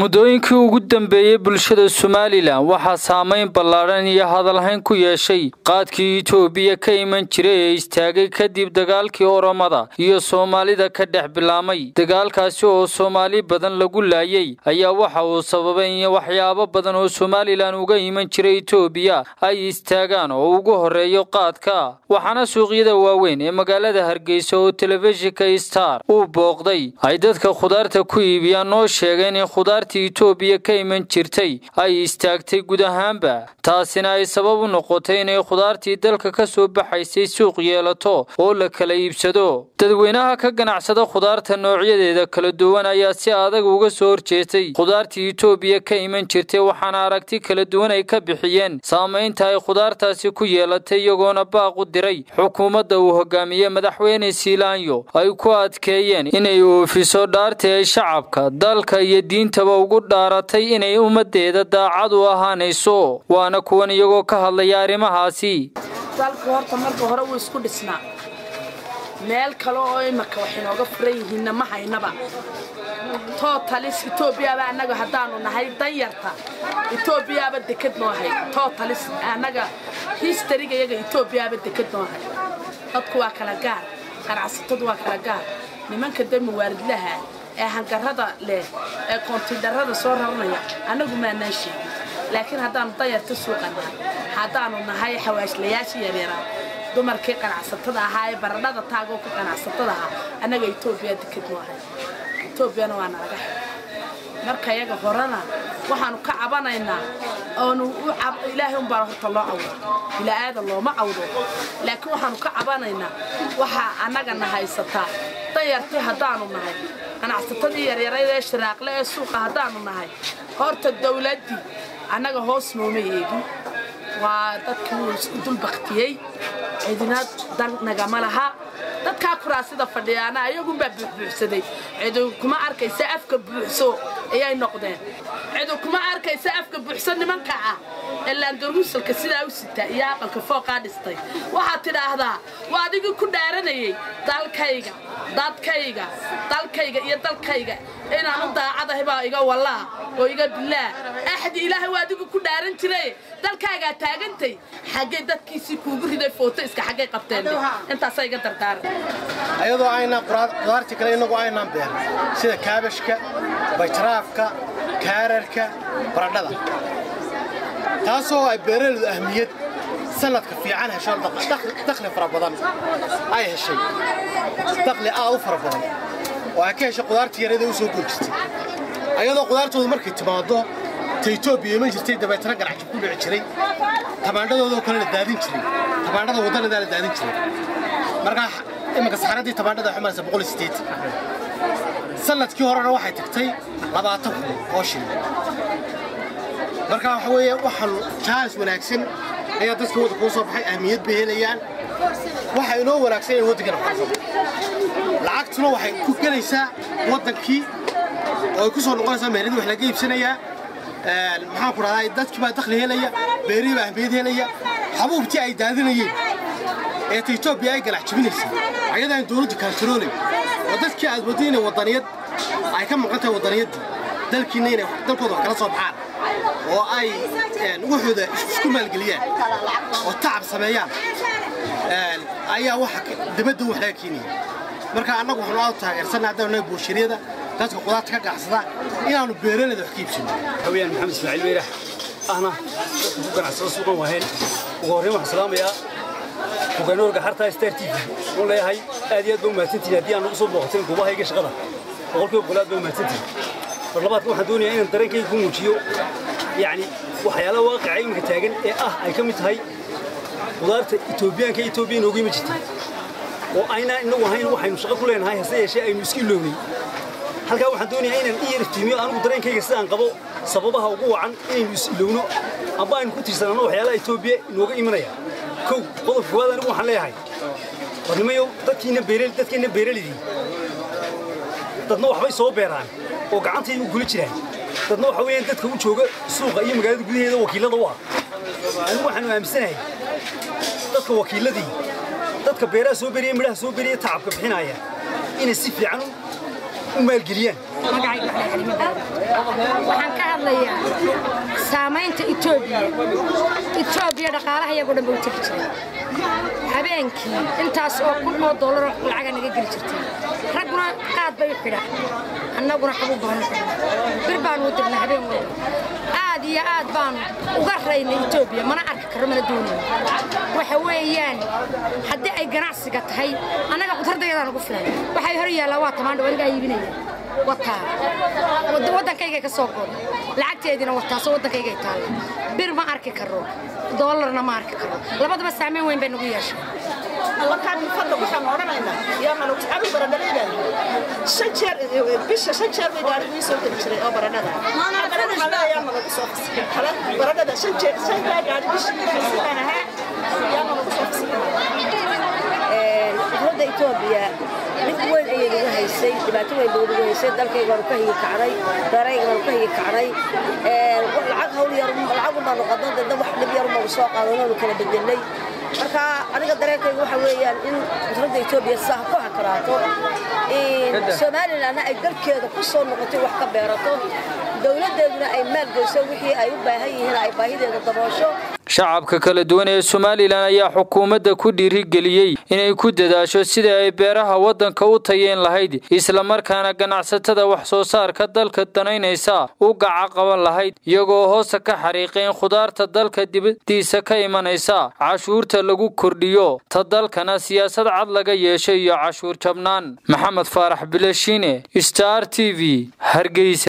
muddooyinkii ugu dambeeyey bulshada somalilan waxaa saameyn ballaadhan iyo hadalhayn ku yeeshay qaadkii itoobiya ka iman jiray ee istaagay kadib dagaalkii oromada iyo soomaalida ka dhex bilaamay dagaalkaasi oo soomaali badan lagu laayay ayaa waxa uu sababay in waxyaabo badan oo somalilan uga iman jiray itoobiya ay istaagaan oo ugu horeeyo qaadka. Waxaana suuqyada waaweyn ee magaalada hargeysa oo telefishinka star uu booqday ay dadka khudaarta ku iibiyaan noo sheegeen in khudaar itoobiya ka iman jirtay ay istaagtay guud ahaanba taasina ay sabab u noqotay inay khudaartii dalka ka soo baxaysay suuq yeelato oo la kala iibsado. Dadweynaha ka ganacsada khudaarta noocyadeeda kala duwan ayaa si adag uga soo horjeestay. Khudaartii itoobiya ka iman jirtay waxaana aragti kala duwan ay ka bixiyeen saamaynta ay khudaartaasi ku yeelatay iyagoona baaq u diray. Xukuumadda uu hogaamiye madaxweyne siilaanyo ay ku adkeeyeen inay oofiso dhaartii ay shacabka dalka iyo diintaba ugu dhaaratay inay ummadeeda daacad u ahaanayso waana kuwan iyagoo ka hadlaya arrimahaasi. Dalku horta marka hore wuu isku dhisnaa. Meel kale oo imaka wax inooga furan yihiinna ma haynaba. Tootalis etoobiyaaba annaga haddaanu nahay danyarta. Etoobiyaaba deked noo hay. Tootalis annaga histariga iyaga etoobiyaaba deked noo hay. Dadku waa kala gaar ganacsatadu waa kala gaar. Nimanka de muwaaridlaha هنكرده له أه، كنت درده صورة ونيا أنا جم أنا شيء هذا نطير تسوقنا. هذا نهاية حواش لياشي يا ميرا دمر كي قنع سطلا هاي برد هذا تاجو كي قنع سطلا أنا جاي توبي أدك دواه توبي أنا وأنا رجع مر كي يجا فرنا وحنو كعبنا إنا أنو عب إلههم بره الله عوض. إلى هذا الله ما عوضه. لكن وحنو كعبنا إنا وح أنا جنا هاي سطلا طيرتي هذا نهاية ganacsatadii yaryarayda ee shiraaqle ee suuqa haddaanu nahay horta dawladdii annaga hoos nooma eegin waa dadkii isku dul baktiyey cidina dan nagama laha dadkaa kuraasida fadhiyaana ayagunbaa buuxbuuxsaday cidu kuma arkaysa afka buuxso ayay noqdeen cidu kuma arkaysa afka buuxso nimanka ah. Ee laandaruusalka sidaa u sita iyo aqalka fooqaa dhistay waxaad tidhaahdaa waa adigii ku dhaaranayay dalkayga dadkayga dalkayga iyo dalkayga. Inaanu daacadahay baa iga wallaa oo iga bilaa axdi ilaahay waa adigu ku dhaaran jiray. Dalkaagaa taagantay xaggay dadkiisii kuugu riday footo iska xaggay qabteen. Intaasaa iga dardaaran ayadoo aynaan qudaartii kale innagu aynaan beeran sida kaabashka baytaraafka kaararka baradhada. Taasoo ay beeraleedu ahmiyad سندك في عنها شلون دخل في رمضان اي هالشيء دخل آه وفي رمضان وهكيش قدرتي يريدوا يسوق جرتي أيضا قدرتي مركي تماضو تيتوبيا ما جرتي دبيتنا قرعج كل عشرين tabaandhadoodo kale la daadin jiray tabaandhada wadanadaa la daadin jiray markaa iminka saxaradii tabaandhada waxay maraysa boqol sideed sanadkii horena waxay tagtay labaatan kun oo shilin markaa waxa weeye waxaan jaalis wanaagsan ayaa dadka waddanka u soo baxay ahmiyad bay helayaan. Waxa inoo wanaagsan in waddankana baxso lacagtuna waxay ku gelaysaa waddankii oo ay ku soo noqonaysaa meheradii wax laga iibsanayaa maxaan ku dhahdaa dadkii baa dakhli helaya beerihii baa ahmiyad helaya. Xabuubtii ay daadinayeen ee ta etoobiya ay ganac jabinaysay ayadaan dowladdu kaantaroolay oo dadkii aad waddo inay waddaniyad ay ka maqan tahay waddaniyaddii dalkiinna inay dalkooda wax kala soo baxaan tacab sameeyaan ayaa waxa dibadda wax laga keenaya marka annagu waxaanu aad u taageersanna haddaan nahay buushiriyada dadka qudaarta ka ganacsada inaannu beeraleeda wax ka iibsano haween maxamed ismaaciil weyrax ahna dadka ku ganacsada suuqan waaheen ugu horreyn waxaan salaamayaa hogaanoorga xartaa star t v wuxuu leeyahay aad iyo aad ba umahadsantihin haddii aan nagu soo booqatin goobahayga shaqada boqolkiiba boqol aad ba umahadsantihin mar labaadka waxaan doonayaa inaan dareenkayga ku muujiyo iminka taagan ee ah ay ka mid tahay qudaarta etoobiyaanka etoobiya inoogu imi jirtay oo aynaan inagu ahayn waxaynu shaqo ku leenahay hase yeeshee aynu iska ilownay halkaa waxaan doonayaa inaan i yar iftiimiyo anigu dareenkayga sidaan qabo sababaha ugu wacan inaynu is ilowno amba aynu ku tiirsanano waxyaalaha etoobiya inooga imanaya kow qodobka koowaad anigu waxaan leeyahay warnimayow dadkiina beerel dadkiina beeralidii dadna waxbay soo beeraan oo gacantay u gula jiraan ah anigu waxaanu aaminsanahay dadka wakiilladii dadka beeraha soo beriya midhaha soo beriya tacabka bixinaya inay si fiican u maalgeliyaan magacayga waxaa xalimo waxaan ka hadlayaa saamaynta etoobiya etoobiya dhaqaalaha iyagoo dhan ba u tegi jiray habeenkii intaas oo kun oo doollaroo lacaga naga geli jirtay ragguna qaad bay u xidhaan annaguna xabuu baanu xidhnaa bir baanu u dirnaa habeen walba aad iyo aad baanu uga raynay etoobiya mana arki karro mana doonayno waxa weeyaan haddii ay ganacsiga tahay annaga qudradayadaa nagu filan. Waxay hor yaallaa waa tamaandho anigaa iibinaya. Wataa waddankaygay ka soo gooda lacagteediina wataasoo waddankaygay taalla bir ma arki karo. Doolarna ma arki karo. Labadaba saamayn weyn bay nagu yeeshay shan jeer bisha shan jeer bay gaarigu ii soo geli jiray oo baradhada haddana waxaa leeyaa manugu soo fasikin kale baradhada shan jeer shan baa gaari bishii fasikaan ahaa yaa manugu soo fasikin dowladda etoobiya mid weyn ayay nagu haysay dhibaato weyn bay nagu haysay dalkayga waanu ka higi kacnay darayga waanu ka higi kacnay lacag hawl yar lacag ubaanu qadno dadna wax dhib yar ubaanu soo qaadano aanu kala bedelnay marka aniga dareenkayga waxa weeyaan in dowladda etoobiya sidaa ku hakaraato somalilandna ay dalkeeda ku soo noqotay wax ka beerato. Dowladdeeduna ay maalgeyso wixii ay u baahan yihiin ay baahideeda daboosho shacabka kala duwan ee somalilan ayaa xukuumadda ku dhiirigeliyey inay ku dadaasho sidai ay beeraha waddanka u tayeen lahayd islamarkaana ganacsatada wax soo saarka dalka danaynaysa u gaca qaban lahayd iyagoo hoosta ka xariiqeen khudaarta dalka dibadiisa ka imanaysa. Cashuurta lagu kordhiyo ta dalkana siyaasad cad laga yeeshay iyo cashuur jabnaan. Maxamed faarax bilashiine star t v hargeysa